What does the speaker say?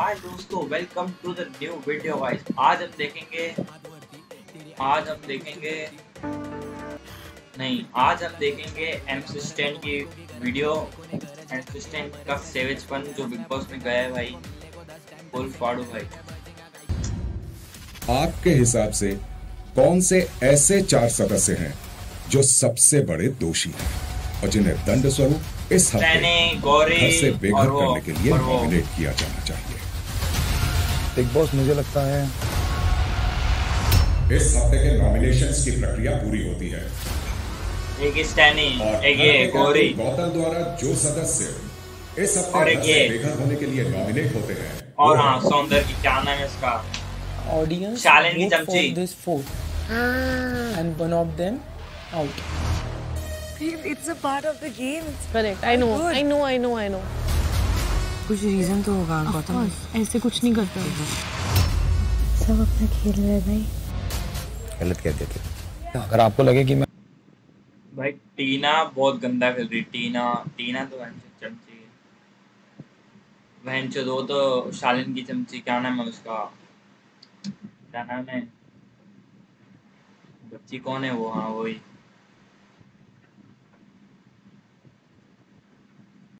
हाय दोस्तों welcome to the new video guys आज हम देखेंगे आज हम देखेंगे नहीं आज हम देखेंगे एम सिस्टेंट की वीडियो एम सिस्टेंट का सेवेज फन जो बिग बॉस में गया है भाई फुल फाड़ू भाई। आपके हिसाब से कौन से ऐसे चार सदस्य हैं जो सबसे बड़े दोषी हैं और जिन्हें दंड स्वरूप इस हफ़्ते घर से बेघर करने के लिए नॉमिनेट किया जाना चाहिए? बिग बॉस मुझे लगता है। इस हफ़्ते के नॉमिनेशंस की प्रक्रिया पूरी होती है। एक स्टैनी और एक ये गौरी। गौतम द्वारा जो सदस्य इस हफ़्ते। बेघर होने के लिए नॉमिनेट होते हैं। और हाँ सौंदर्य की क्या नाम है इसका शालिन की चमची। this vote and one of them out. It's a part of the game. It's correct I know Good. I know I know I know कुछ रीजन तो होगा गौतम ऐसे कुछ नहीं करता। सब अपना खेल रहे हैं भाई। गलत कहते थे अगर आपको लगे कि मैं भाई टीना बहुत गंदा खेल रही टीना टीना तो चमची। है वहन से दो तो शालिन की चमची क्या नाम है उसका? क्या नाम है? बच्ची कौन है वो? हाँ वही।